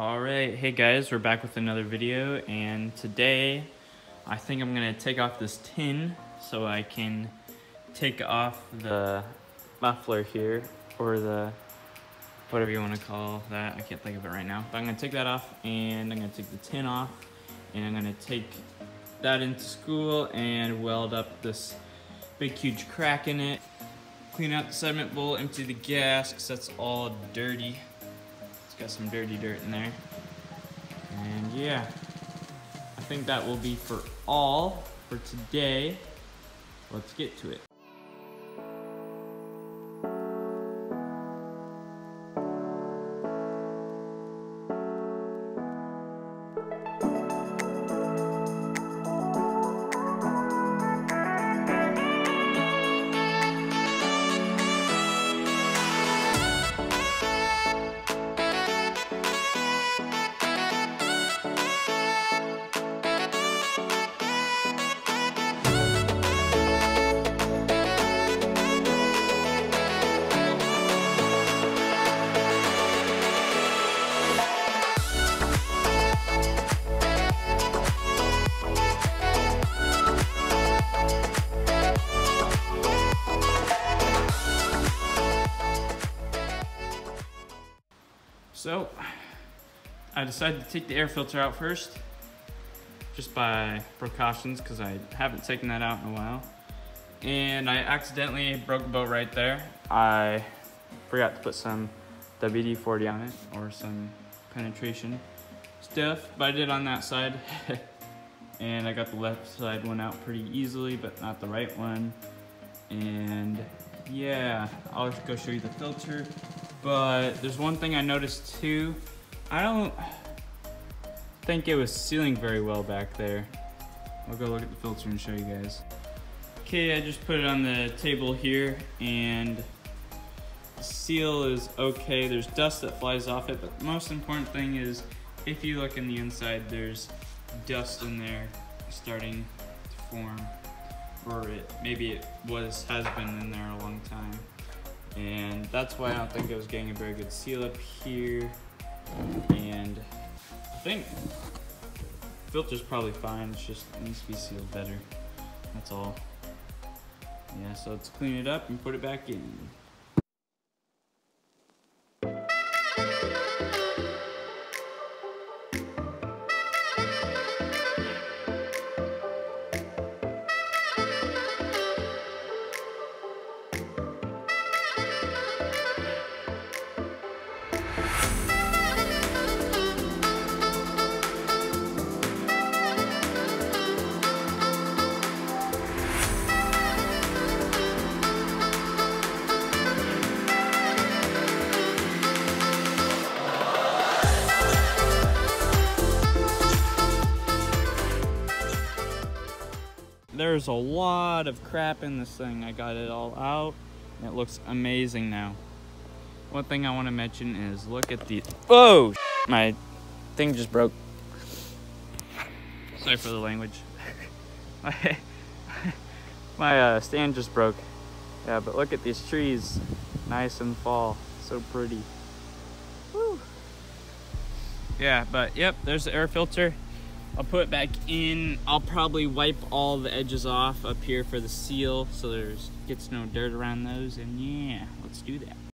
All right, hey guys, we're back with another video, and today I think I'm gonna take off this tin so I can take off the muffler here, or the whatever you want to call that. I can't think of it right now, but I'm gonna take that off, and I'm gonna take the tin off, and I'm gonna take that into school and weld up this big huge crack in it. Clean out the sediment bowl, empty the gas, because that's all dirty. Got some dirty dirt in there. And yeah, I think that will be for all for today. Let's get to it. So, I decided to take the air filter out first, just by precautions, because I haven't taken that out in a while. And I accidentally broke a boat right there. I forgot to put some WD-40 on it, or some penetration stuff, but I did on that side. and I got the left side one out pretty easily, but not the right one. And yeah, I'll go show you the filter. But there's one thing I noticed too. I don't think it was sealing very well back there. I'll go look at the filter and show you guys. Okay, I just put it on the table here and the seal is okay. There's dust that flies off it, but the most important thing is if you look in the inside, there's dust in there starting to form or it maybe it was has been in there a long time and that's why I don't think it was getting a very good seal up here. And I think filter's probably fine it's just it needs to be sealed better. That's all. Yeah so let's clean it up and put it back in there's a lot of crap in this thing. I got it all out. It looks amazing now. One thing I want to mention is look at the, oh, my thing just broke. Sorry for the language. my my uh, stand just broke. Yeah, but look at these trees. Nice and fall. So pretty. Woo. Yeah, but yep, there's the air filter. I'll put it back in. I'll probably wipe all the edges off up here for the seal so there's gets no dirt around those. And yeah, let's do that.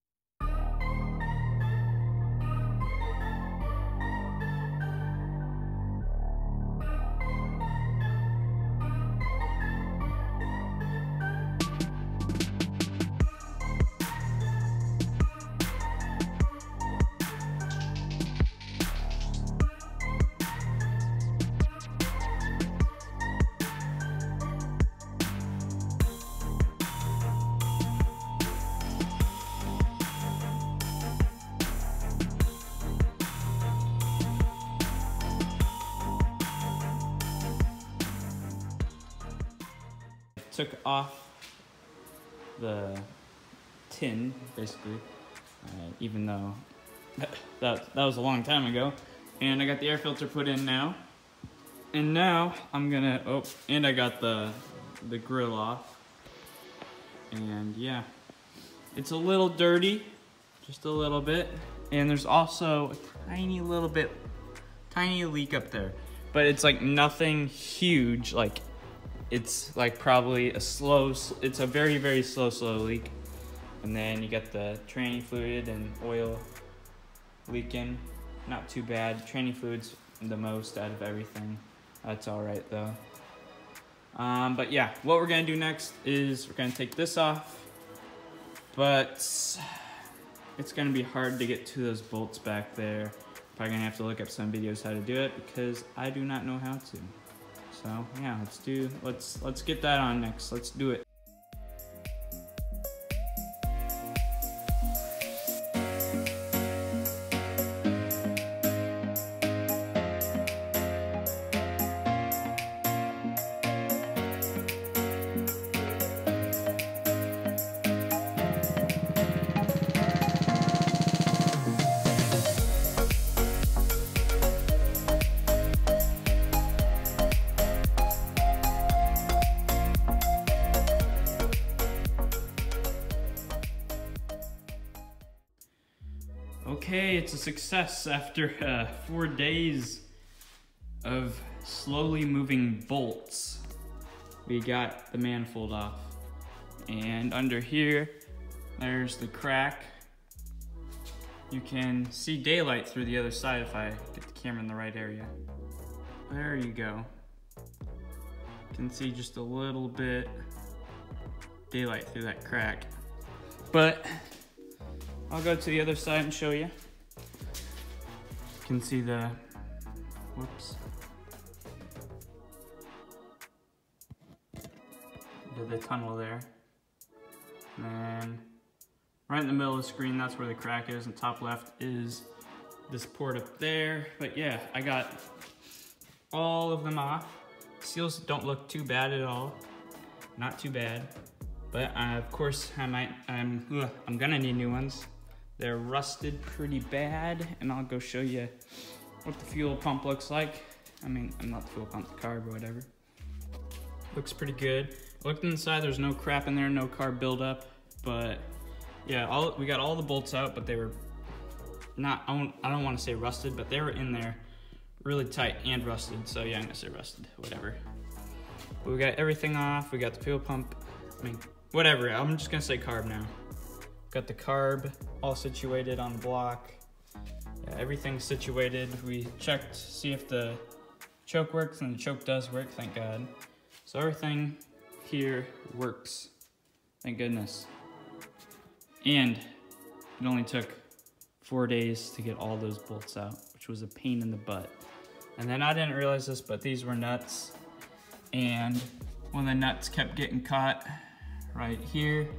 Took off the tin, basically, uh, even though that, that was a long time ago. And I got the air filter put in now. And now I'm gonna, oh, and I got the, the grill off. And yeah, it's a little dirty, just a little bit. And there's also a tiny little bit, tiny leak up there. But it's like nothing huge, like it's like probably a slow, it's a very, very slow, slow leak. And then you got the tranny fluid and oil leaking. Not too bad. Tranny fluid's the most out of everything. That's all right though. Um, but yeah, what we're gonna do next is we're gonna take this off, but it's gonna be hard to get to those bolts back there. Probably gonna have to look up some videos how to do it because I do not know how to. So yeah, let's do, let's, let's get that on next. Let's do it. Okay, it's a success after uh, four days of slowly moving bolts. We got the manifold off. And under here, there's the crack. You can see daylight through the other side if I get the camera in the right area. There you go. You can see just a little bit daylight through that crack. But I'll go to the other side and show you. Can see the, whoops. The, the tunnel there. And right in the middle of the screen, that's where the crack is. And top left is this port up there. But yeah, I got all of them off. Seals don't look too bad at all. Not too bad. But uh, of course, I might, I'm, ugh, I'm gonna need new ones. They're rusted pretty bad, and I'll go show you what the fuel pump looks like. I mean, I'm not the fuel pump, the carb or whatever. Looks pretty good. Looked inside, there's no crap in there, no carb buildup, but yeah, all we got all the bolts out, but they were not, I don't, I don't want to say rusted, but they were in there really tight and rusted, so yeah, I'm gonna say rusted, whatever. But we got everything off, we got the fuel pump, I mean, whatever, I'm just gonna say carb now. Got the carb all situated on the block. Yeah, everything's situated. We checked, see if the choke works, and the choke does work, thank God. So everything here works, thank goodness. And it only took four days to get all those bolts out, which was a pain in the butt. And then I didn't realize this, but these were nuts. And one of the nuts kept getting caught right here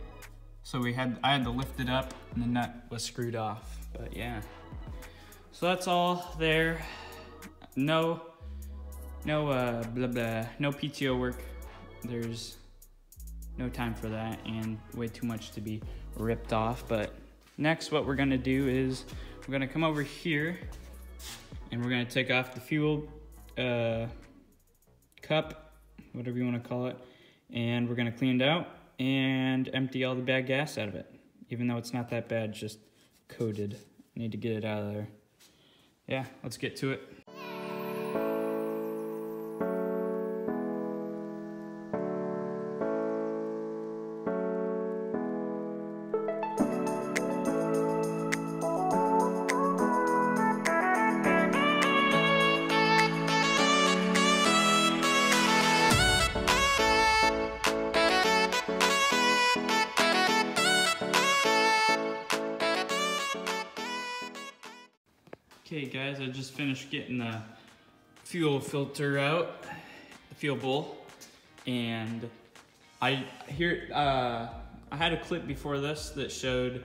so we had, I had to lift it up and the nut was screwed off, but yeah. So that's all there. No, no uh, blah blah, no PTO work. There's no time for that and way too much to be ripped off. But next what we're gonna do is we're gonna come over here and we're gonna take off the fuel uh, cup, whatever you wanna call it, and we're gonna clean it out and empty all the bad gas out of it. Even though it's not that bad, just coated. Need to get it out of there. Yeah, let's get to it. Okay guys, I just finished getting the fuel filter out, the fuel bowl, and I here uh, I had a clip before this that showed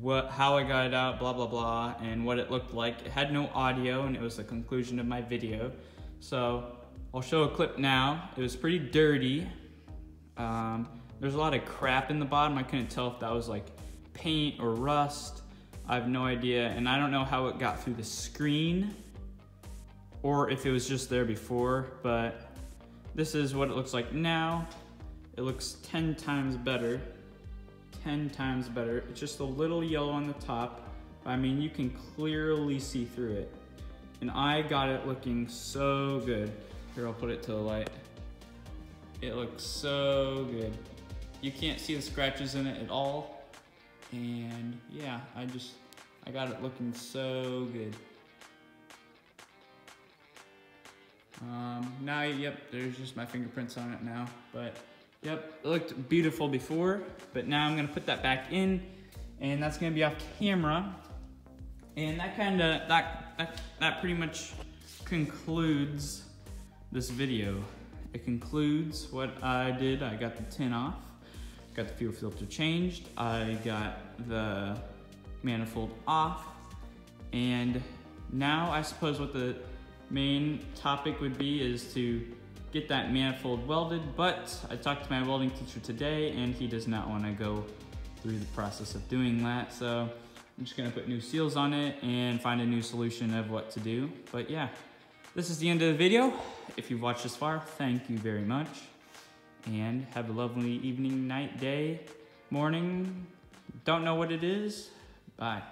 what how I got it out, blah blah blah, and what it looked like. It had no audio, and it was the conclusion of my video. So I'll show a clip now. It was pretty dirty. Um, there's a lot of crap in the bottom. I couldn't tell if that was like paint or rust. I have no idea, and I don't know how it got through the screen or if it was just there before, but this is what it looks like now. It looks 10 times better, 10 times better. It's just a little yellow on the top, I mean, you can clearly see through it. And I got it looking so good. Here, I'll put it to the light. It looks so good. You can't see the scratches in it at all. And yeah, I just, I got it looking so good. Um, now, yep, there's just my fingerprints on it now, but yep, it looked beautiful before, but now I'm gonna put that back in and that's gonna be off camera. And that kinda, that, that, that pretty much concludes this video. It concludes what I did. I got the tin off, got the fuel filter changed, I got the manifold off, and now I suppose what the main topic would be is to get that manifold welded, but I talked to my welding teacher today and he does not want to go through the process of doing that. So I'm just gonna put new seals on it and find a new solution of what to do. But yeah, this is the end of the video. If you've watched this far, thank you very much. And have a lovely evening, night, day, morning. Don't know what it is. Bye.